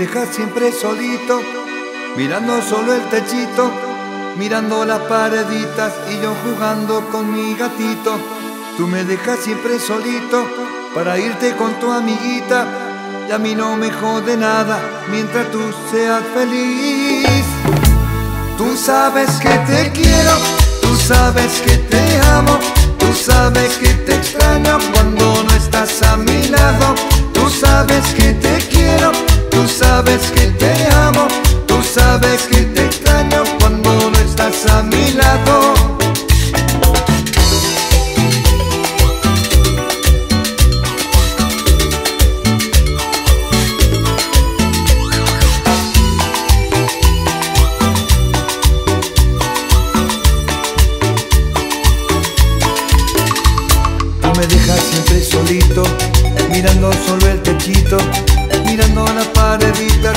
dejas siempre solito, mirando solo el techito, mirando las pareditas y yo jugando con mi gatito. Tú me dejas siempre solito para irte con tu amiguita y a mí no me jode nada mientras tú seas feliz. Tú sabes que te quiero, tú sabes que te amo, tú sabes que te extraño cuando no a mi lado. Tú me dejas siempre solito, mirando solo el techito, mirando las pareditas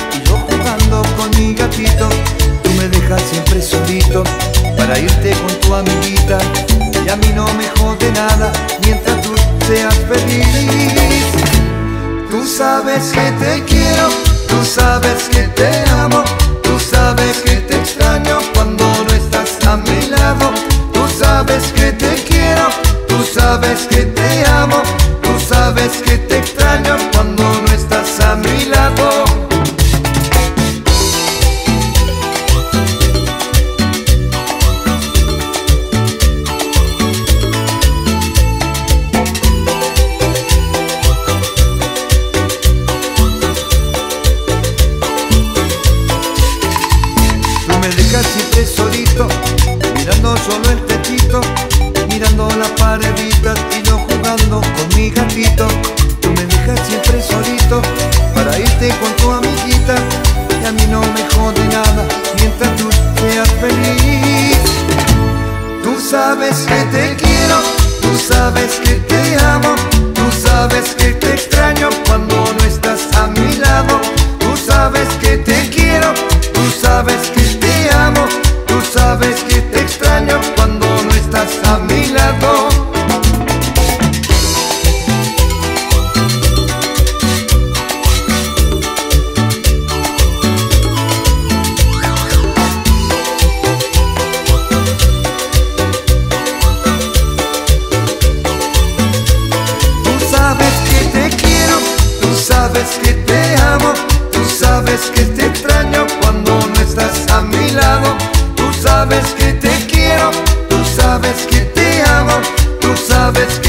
y a mí no me jode nada mientras tú seas feliz. Tú sabes que te quiero, tú sabes que te amo, tú sabes que te extraño cuando no estás a mi lado. Tú sabes que te quiero, tú sabes que te amo, Siempre solito, mirando solo el techito, mirando las pareditas y yo jugando con mi gatito. Sabes que te extraño cuando no estás a mi lado. Tú sabes que te amo, tú sabes que te Tú sabes